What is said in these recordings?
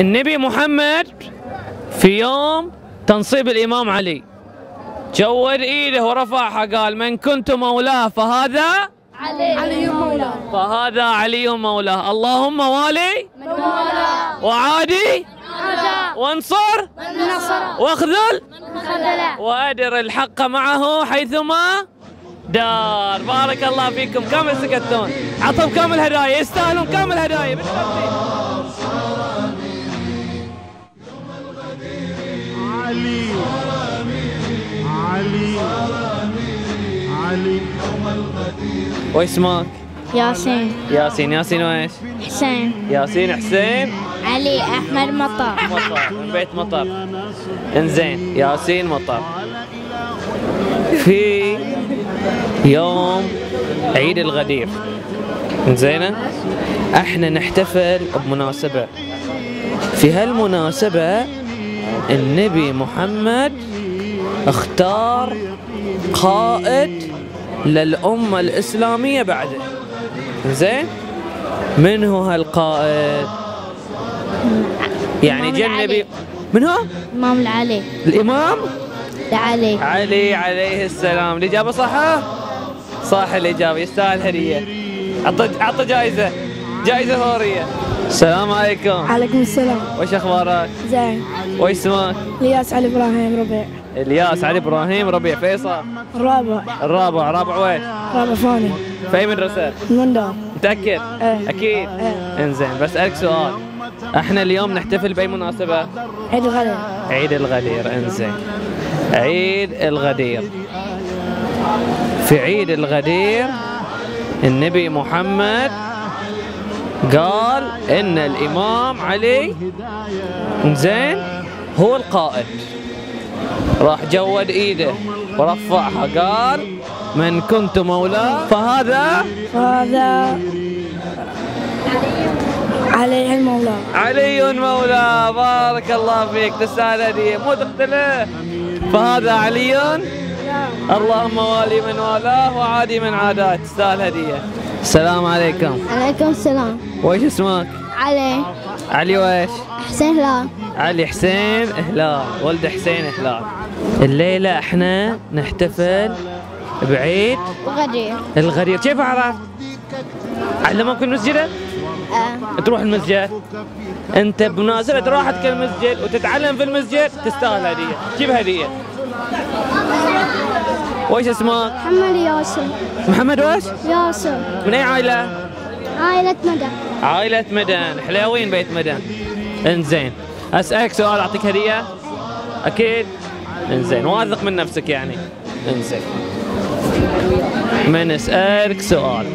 النبي محمد في يوم تنصيب الإمام علي. جود إيده ورفعها قال من كنت مولاه فهذا علي. مولاه فهذا علي مولاه اللهم والي من مولاه وعادي وانصر من نصر. واخذل من خذله. وادر الحق معه حيثما دار. بارك الله فيكم. كامل سكتون عطهم كامل هدايا يستاهلون كامل هدايا بالترتيب علي. علي. علي. واسمك ياسين ياسين ياسين وايش حسين ياسين حسين علي احمد مطر مطر من بيت مطر انزين ياسين مطر في يوم عيد الغدير انزين إحنا نحتفل بمناسبة في هالمناسبة النبي محمد اختار قائد للأمة الإسلامية بعده. زين؟ من هو هالقائد؟ يعني العلي. النبي من هو؟ إمام العلي. الإمام؟ لعلي علي عليه السلام. الإجابة صح صح الإجابة. يستاهل هدية. عطى عطى جائزة. جائزة فورية السلام عليكم. عليكم السلام. وش أخبارك؟ زين. وش اسمك؟ إلياس علي إبراهيم ربيع. إلياس علي إبراهيم ربيع فيصل. الرابع الرابع رابع وين؟ رابع ثاني في أي مدرسة؟ المندار متأكد؟ إيه. أكيد. إيه. إنزين بسألك سؤال. إحنا اليوم نحتفل بأي مناسبة؟ عيد الغداء عيد الغدير إنزين. عيد الغدير. في عيد الغدير النبي محمد قال إن الإمام علي زين هو القائد. راح جود ايده. ورفعها قال من كنت مولاه فهذا؟ وهذا علي المولى. علي مولاه بارك الله فيك. تستاهل هديه مو تقتله. فهذا علي. اللهم والي من والاه وعادي من عاداه. تستاهل هديه السلام عليكم. عليكم السلام. وش اسمك؟ علي. علي ويش حسين هلال. علي حسين هلال. ولد حسين هلال. الليلة إحنا نحتفل بعيد. وغدير الغدير. كيف عرفت؟ علموك المسجد؟ آه. تروح المسجد. أنت بمناسبة راحتك المسجد وتتعلم في المسجد تستاهل هدية. جيب هدية؟ وش اسمك؟ محمد ياسر محمد وش ياسر من أي عائلة؟ عائلة مدى عائلة مدن. حلوين بيت مدن. انزين. أسألك سؤال أعطيك هدية؟ أكيد. انزين. واثق من نفسك يعني. انزين. من أسألك سؤال.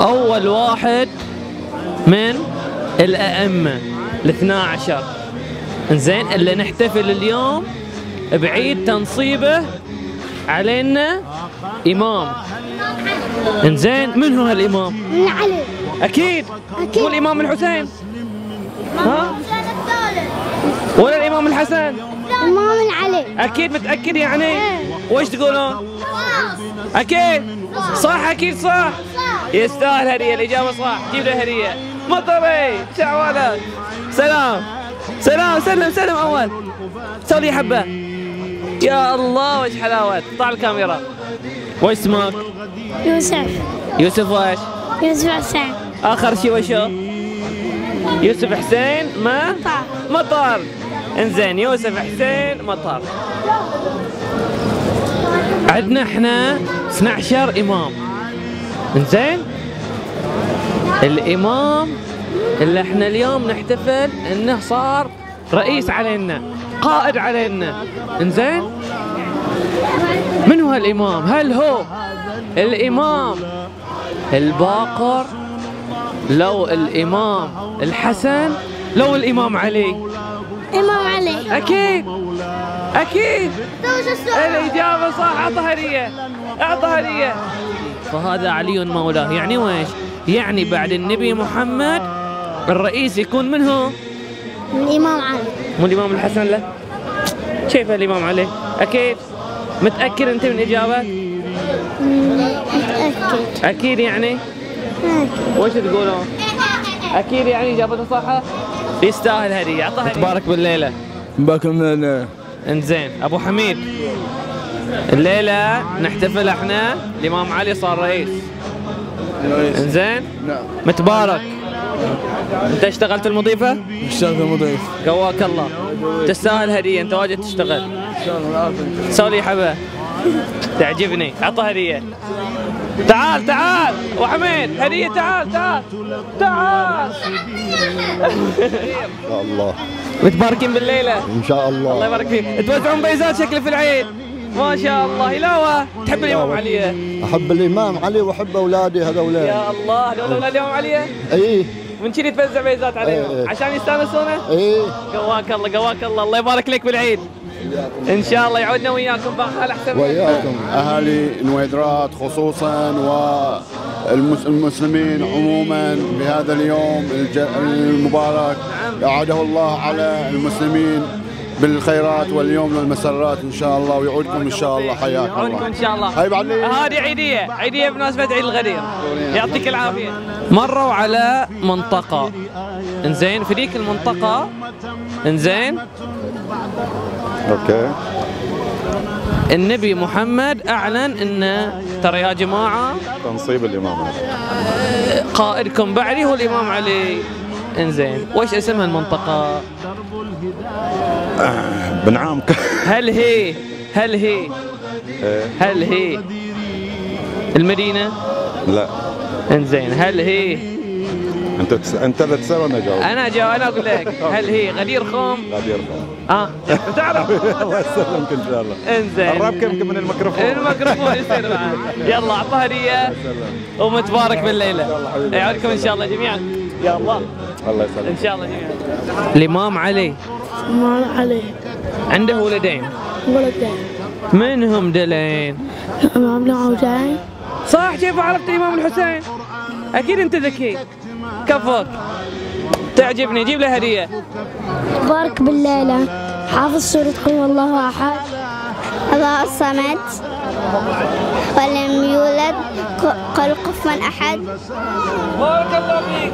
أول واحد من الأئمة الاثنا عشر. انزين. اللي نحتفل اليوم بعيد تنصيبه علينا إمام. إنزين من هو هالإمام؟ من علي. أكيد. أكيد. مو الإمام الحسين. ها؟ ولا الإمام الحسن. امام العلي أكيد متأكد يعني؟ وش تقولون؟ أكيد. صح أكيد صح يستاهل هدية الإجابة صح جيب له هدية. مطري شعوالك سلام. سلام سلم سلم أول. سوي حبة. يا الله وش حلاوة. طلع الكاميرا. وش اسمك يوسف. يوسف وش يوسف حسين. آخر شيء وشو يوسف حسين ما؟ مطر إنزين يوسف حسين مطر عندنا إحنا 12 إمام. إنزين؟ الإمام اللي إحنا اليوم نحتفل إنه صار رئيس علينا قائد علينا. إنزين؟ من هو الامام هل هو الإمام الباقر؟ لو الإمام الحسن؟ لو الإمام علي؟ إمام علي. أكيد. أكيد. الإجابة صح اعطى هديه اعطى هديه فهذا علي مولاه. يعني ويش يعني بعد النبي محمد الرئيس يكون من هو؟ الإمام علي. مو الإمام الحسن له. كيف الإمام علي؟ أكيد. متأكد أنت من اجابتك متأكد. أكيد يعني؟ أكيد. وش تقولون؟ أكيد يعني إجابته صح يستاهل هدية اعطاه هدية. تبارك بالليلة. باكم إنزين أبو حميد. الليلة نحتفل إحنا الإمام علي صار رئيس. إنزين؟ نعم. متبارك. أنت اشتغلت المضيفة؟ اشتغل مضيف قواك الله. تستاهل هدية أنت واجد تشتغل. سولي حبة. تعجبني. عطى هدية. تعال تعال. أبو حميد هدية تعال تعال. تعال. الله متباركين بالليلة. إن شاء الله. الله يبارك فيك. توزعون بيزات شكلي في العيد. ما شاء الله. هلاوة. تحب الإمام علي؟ أحب الإمام علي وأحب أولادي هذول يا الله. هذول أولاد الإمام علي؟ اي من كذي توزع بيزات عليهم؟ إيه. عشان يستانسونه؟ اي قواك الله قواك الله. الله يبارك لك بالعيد. إن شاء الله يعودنا وياكم باقي احسن وياكم. أهالي نويدرات خصوصا والمسلمين عموما بهذا اليوم المبارك. أعاده الله على المسلمين بالخيرات واليوم والمسرات إن شاء الله ويعودكم إن شاء الله. حياك يعودكم الله إن شاء الله. هاي بعد. هذه عيدية. عيدية بمناسبة عيد الغدير. يعطيك العافية. مروا على منطقة. إنزين في ذيك المنطقة. إنزين. أوكي. النبي محمد أعلن انه ترى يا جماعة تنصيب الإمام علي. قائدكم بعدي هو الإمام علي. إنزين وش اسمها المنطقة؟ بن عام. هل هي هل هي هل هي المدينة؟ لا. إنزين هل هي؟ أنت تس... أنت اللي تسأل وأنا أجاوب. أنا جاو أنا أقول لك هل هي غدير خوم غدير آه تعرف. الله يسلمك إن شاء الله. إنزين. قربك يمكن من الميكروفون. الميكروفون يصير معك. يلا اعطى هديه ومتبارك بالليلة. يعودكم إن شاء الله جميعا. يا الله الله إن يسلمك شاء الله جميعا. الإمام علي. إمام علي. عنده ولدين. ولدين. منهم دلين. إمامنا عوجين صح كيف عرفت الإمام الحسين؟ أكيد أنت ذكي. كفوك. تعجبني جيب له هدية. بارك بالليلة. حافظ سورة قل هو الله أحد. الله الصمد. ولم يولد قل كفوا أحد. بارك الله فيك.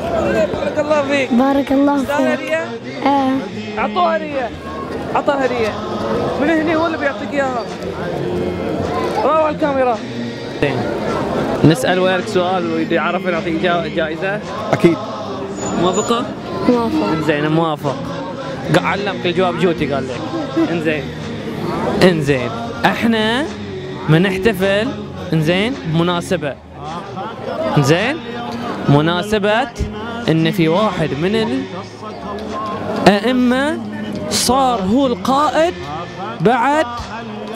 بارك الله فيك. بارك الله فيك. هدية؟ آه. اعطوه هدية. اعطاه هدية. من هنا هو اللي بيعطيك إياها؟ روح الكاميرا. نسأل وياك سؤال وإذا عرف نعطيك جا- جائزة. أكيد. موافقة؟ موافق انزين موافق. علمك الجواب جوتي قال لك. انزين. انزين. إحنا بنحتفل انزين بمناسبة. انزين. مناسبة إن في واحد من الأئمة صار هو القائد بعد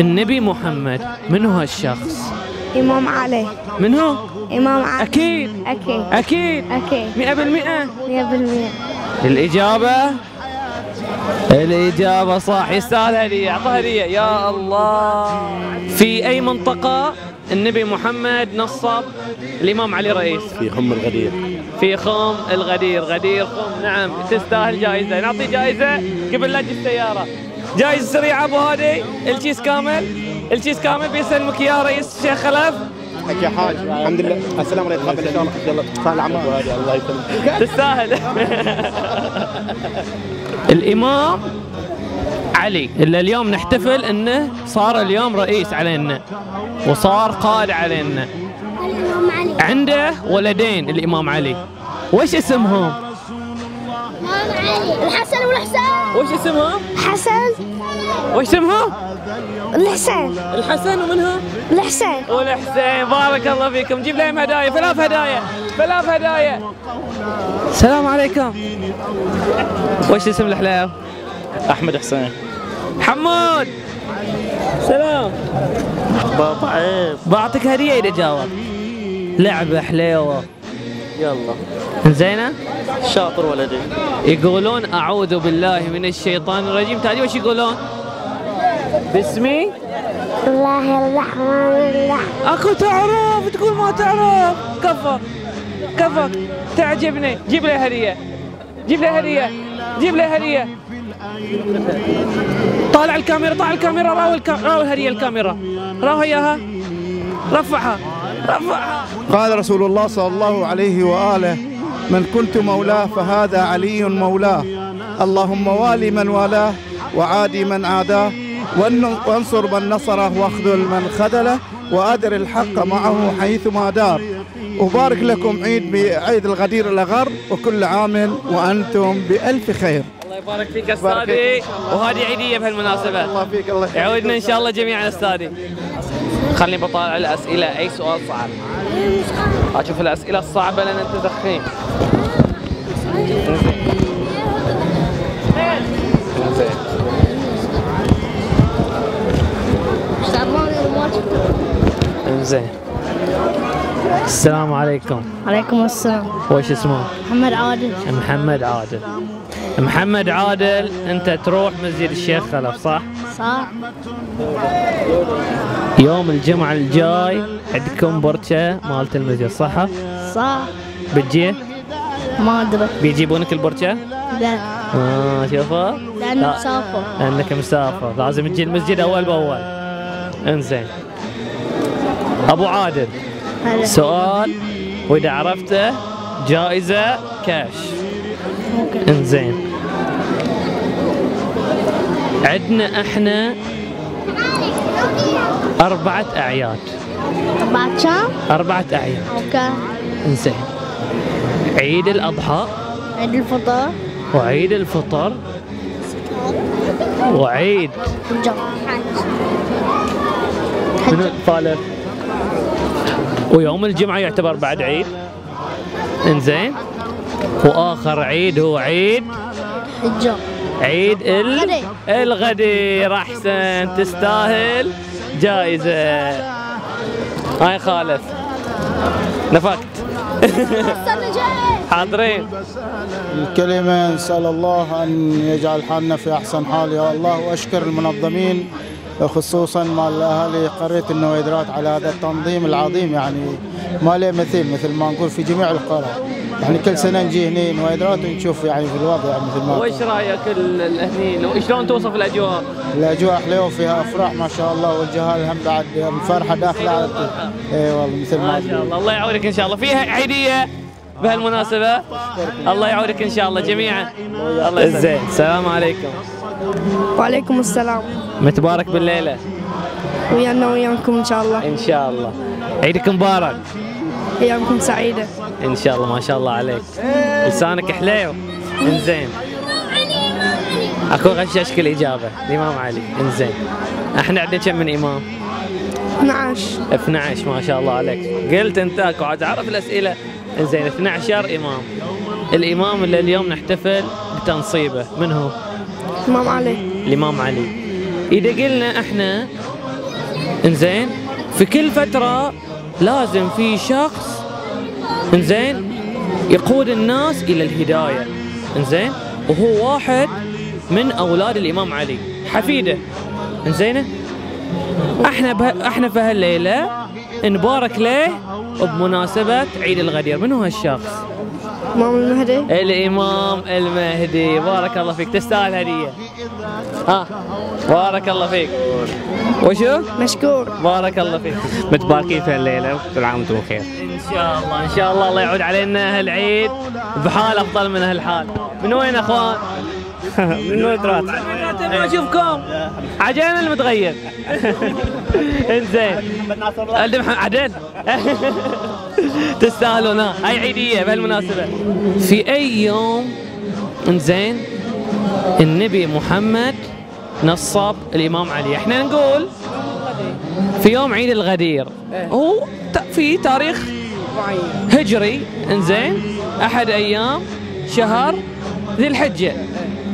النبي محمد. من هو هالشخص؟ إمام علي. من هو؟ إمام علي. أكيد. أكيد. أكيد. أكيد. مئة بالمئة. مية بالمية الإجابة؟ الإجابة صح. يستاهل هدية أعطى هدية. يا الله. في أي منطقة النبي محمد نصب الإمام علي رئيس؟ في خم الغدير. في خم الغدير. غدير خم. نعم. تستاهل جائزة. نعطي جائزة قبل لا تجي السيارة. جائزة سريعة أبو هادي. الكيس كامل. الكيس كامل بيسلمك يا رئيس الشيخ خلف حك يا حاج. الحمد لله. السلام عليكم. قبل إن شاء الله. صار عمك الله يسلمك. تستاهل. الإمام علي اللي اليوم نحتفل إنه صار اليوم رئيس علينا وصار قائد علينا. الإمام علي. عنده ولدين الإمام علي. وش اسمهم؟ الحسن والحسين وش اسمهم؟ حسن. وش اسمهم؟ الحسين الحسن ومنهم؟ الحسين والحسين بارك الله فيكم. جيب لهم هدايا ثلاث هدايا ثلاث هدايا. السلام عليكم. وش اسم الحلاوة؟ أحمد حسين. حمود. سلام. بابا عيب. بعطيك هدية إذا جاوب. لعبة حليوة. يلا. زينة؟ شاطر ولدي. يقولون أعوذ بالله من الشيطان الرجيم. تادي وش يقولون؟ باسمي؟ الله الرحمن الرحيم. أكو تعرف تقول ما تعرف. كفى كفى تعجبني. جيب لي هدية. جيب لي هدية. جيب لي هدية. طالع الكاميرا طالع الكاميرا. راوي الكا... راوي الكاميرا. راوي اياها رفعها. رفعها. قال رسول الله صلى الله عليه وآله من كنت مولاه فهذا علي مولاه. اللهم والي من والاه وعادي من عاداه. وأن- وانصر من نصره واخذل من خذله وأدر الحق معه حيثما دار. وبارك لكم عيد بعيد الغدير الأغر وكل عام وأنتم بألف خير. الله يبارك فيك أستاذي. وهذه عيدية بهالمناسبة. الله فيك الله. يعودنا إن شاء الله جميعا أستاذي. خليني بطالع الأسئلة. أي سؤال صعب؟ أشوف الأسئلة الصعبة لأن أنت دخين زين زين السلام عليكم. عليكم السلام. وش اسمه؟ محمد عادل. محمد عادل. محمد عادل أنت تروح مسجد الشيخ خلف صح؟ صح؟ يوم الجمعة الجاي عندكم برشة مالت المسجد صح؟ صح. بتجي؟ ما أدري. بيجيبونك البرشة؟ لا. آه شوفها؟ لأنه لا. مسافر. لأنك مسافر. لازم تجي المسجد أول بأول. إنزين. أبو عادل. هلا. سؤال. وإذا عرفته جائزة كاش إنزين. عندنا إحنا أربعة أعياد. بعد كم؟ أربعة أعياد. أوكي. إنزين. عيد الأضحى. عيد الفطر. وعيد الفطر. وعيد الجمعة. منو الثالث ويوم الجمعة يعتبر بعد عيد. إنزين. وآخر عيد هو عيد الجمعة. عيد ال... الغدير. الغدير أحسن تستاهل. جائزة هاي خالد. نفقت. حاضرين. الكلمة نسأل الله أن يجعل حالنا في أحسن حال يا الله وأشكر المنظمين خصوصا مال أهالي قرية النويدرات على هذا التنظيم العظيم يعني ما له مثيل مثل ما نقول في جميع القرى. يعني كل سنة نجي هنا نويدرات ونشوف يعني في الوضع يعني مثل ما وش رأيك هني؟ لو شلون توصف الأجواء؟ الأجواء حلوة وفيها أفراح ما شاء الله والجهال هم بعد الفرحة داخلة على طول. اي والله مثل ما ما شاء الله. الله يعودك إن شاء الله. فيها عيدية بهالمناسبة. الله يعودك إن شاء الله جميعا. الله يسلمك. زين. السلام عليكم. وعليكم السلام. متبارك بالليلة. ويانا وياكم إن شاء الله. إن شاء الله. عيدك مبارك. أيامكم سعيدة. إن شاء الله ما شاء الله عليك. لسانك حليو. إنزين. أكو غششك الاجابه الإمام علي. إنزين. إحنا عندنا كم من إمام؟ 12 12 ما شاء الله عليك. قلت أنت أكو عاد أعرف الأسئلة. إنزين 12 إمام. الإمام اللي اليوم نحتفل بتنصيبه من هو؟ امام علي. الإمام علي. إذا قلنا إحنا إنزين في كل فترة لازم في شخص إنزين؟ يقود الناس إلى الهداية. إنزين؟ وهو واحد من أولاد الإمام علي. حفيده. إنزينه؟ إحنا به... إحنا في هالليلة نبارك له بمناسبة عيد الغدير. من هو هالشخص؟ امام المهدي. الإمام المهدي. بارك الله فيك. تستاهل هدية. ها؟ بارك الله فيك. وشو؟ مشكور. بارك الله فيك. متباركين في الليلة وكل عام وأنتم بخير. إن شاء الله إن شاء الله الله يعود علينا هالعيد بحال أفضل من هالحال من وين أخوان؟ من نويدرات ما اشوفكم عجلنا المتغير. إنزين. عبد محمد عدل تستاهلون ها هاي عيدية بهالمناسبه في أي يوم إنزين النبي محمد نصب الإمام علي. إحنا نقول في يوم عيد الغدير. هو ت- في تاريخ هجري. إنزين أحد أيام شهر ذي الحجة.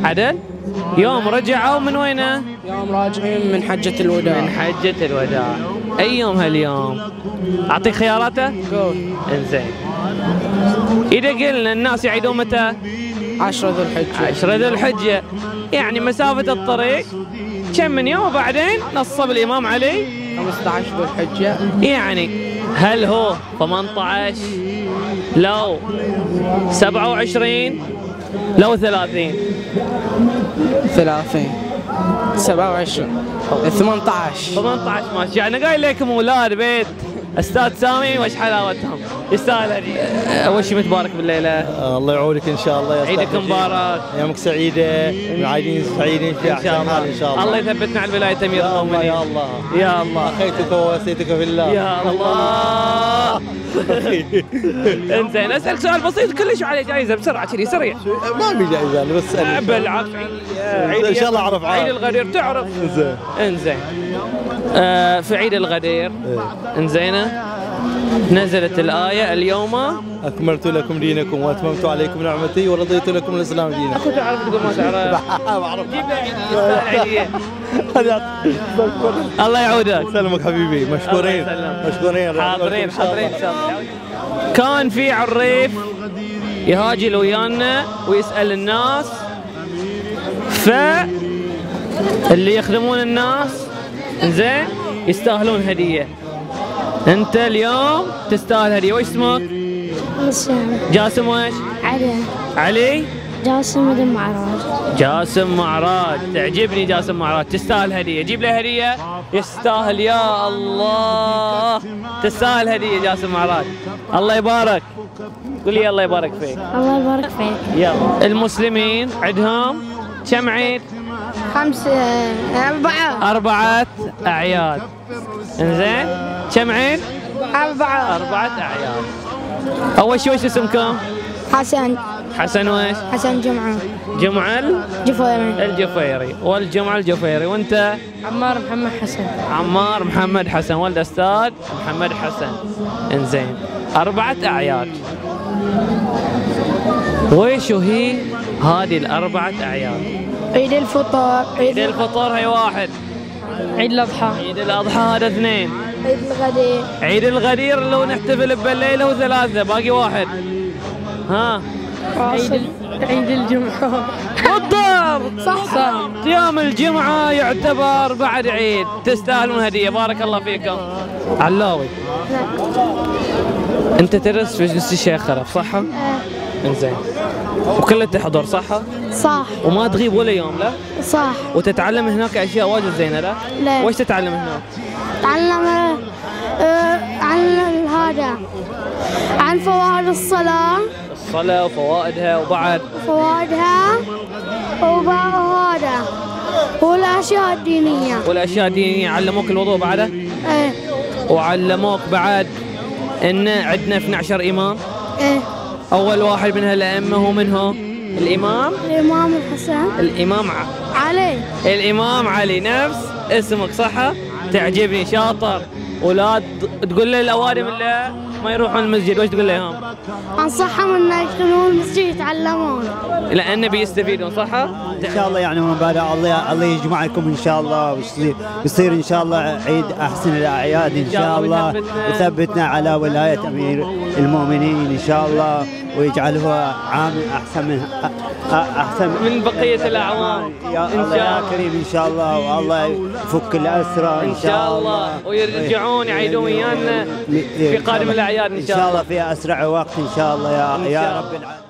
عدل؟ يوم رجعوا من وينه؟ يوم راجعين من حجة الوداع. من حجة الوداع. أي يوم هاليوم؟ أعطيك خياراته؟ قول. إنزين. إذا قلنا الناس يعيدون متى؟ 10 ذو الحجة. 10 ذو الحجة. يعني مسافة الطريق. كم من يوم وبعدين نصب الإمام علي؟ 15 ذو الحجة. يعني هل هو 18 لو 27 لو 30 30 27 18 18 ماشي. يعني قايل لكم أولاد بيت. أستاذ سامي وش حلاوتهم؟ يستاهل أول شيء متبارك بالليلة. الله يعودك إن شاء الله يا عيدك. مبارك. ايامك سعيدة. وعايدين سعيدين في إن أحسن حال الله. إن شاء الله. الله يثبتنا على ولايه امير المؤمنين يا الله. يا الله. أخيتك وواسيتك في الله. يا الله. إنزين اسالك سؤال بسيط كلش عليه جائزه بسرعة كذي سريع. ما في جائزه أنا بس أسأل. بالعكس. عيد إن شاء الله عاد. عيد الغدير تعرف. زين إنزين. آه في عيد الغدير. انزينه نزلت الآية اليوم. أكملت لكم دينكم وأتممت عليكم نعمتي ورضيت لكم الإسلام دينا. اخو تعرف تقول ما تعرف بعرف. الله يعودك. سلمك حبيبي. مشكورين. مشكورين. حاضرين. حاضرين. كان في عريف يهاجل ويانا ويسأل الناس. ف اللي يخدمون الناس زين يستاهلون هدية. انت اليوم تستاهل هدية. وش اسمك؟ مسلم جاسم وش؟ علي. علي؟ جاسم بن معراج. جاسم معراج. تعجبني جاسم معراج. تستاهل هدية. جيب له هدية. يستاهل. يا الله. تستاهل هدية جاسم معراج. الله يبارك. قول لي الله يبارك فيك. الله يبارك فيك. يلا. المسلمين عندهم كم عيد؟ خمسة أربعة. أربعة أعياد. إنزين. كم عيد؟ أربعة. أربعة أعياد. أول شيء وش اسمكم؟ حسن. حسن ويش؟ حسن جمعة. جمعة جفيري. الجفيري. والجمعة الجفيري. وأنت؟ عمار محمد حسن. عمار محمد حسن. ولد أستاذ محمد حسن. إنزين. أربعة أعياد. ويشو هي هذه الأربعة أعياد؟ عيد الفطر. عيد الفطر هي واحد. عيد الأضحى. عيد الأضحى هذا اثنين. عيد الغدير. عيد الغدير لو نحتفل بالليلة وثلاثة باقي واحد. ها؟ عيد عيد الجمعة. بالضبط صح. صح. يوم الجمعة يعتبر بعد عيد. تستاهلون هدية. بارك الله فيكم. علاوي. انت تدرس في مجلس الشيخ خلف صح؟ انزين. وكله تحضر صح؟ صح. وما تغيب ولا يوم لا؟ صح. وتتعلم هناك أشياء واجد زينة لا؟ لا. وش تتعلم هناك؟ تعلم آه، عن هذا. عن فوائد الصلاة. الصلاة وفوائدها وبعد. فوائدها وبعد هذا. والأشياء الدينية. والأشياء الدينية علموك الوضوء بعده؟ إيه. وعلموك بعد إن عندنا 12 إمام. إيه. أول واحد من هالأئمة هو من هو؟ الإمام. الإمام الحسن. الإمام ع- علي. الإمام علي نفس. اسمك صح؟ تعجبني. شاطر. ولا تقول لي الأوادم اللي ما يروحون المسجد وش تقول لهم؟ أنصحهم إن يدخلون المسجد يتعلمون. لأن بيستفيدون صح؟ إن شاء الله يعني من بعد الله الله يجمعكم إن شاء الله ويصير يصير إن شاء الله عيد أحسن الأعياد إن شاء الله. ويثبتنا. ويثبتنا على ولاية أمير المؤمنين إن شاء الله ويجعله عام أحسن من أحسن. من بقية الأعوام. يا ان الله يا شاء الله. كريم إن شاء الله والله يفك الأسرى إن شاء الله. ويرجعون يعيدون ويانا في قادم الأعياد إن إن شاء شاء الله. الله في أسرع وقت إن شاء الله يا إن يا شاء رب الله. العالمين.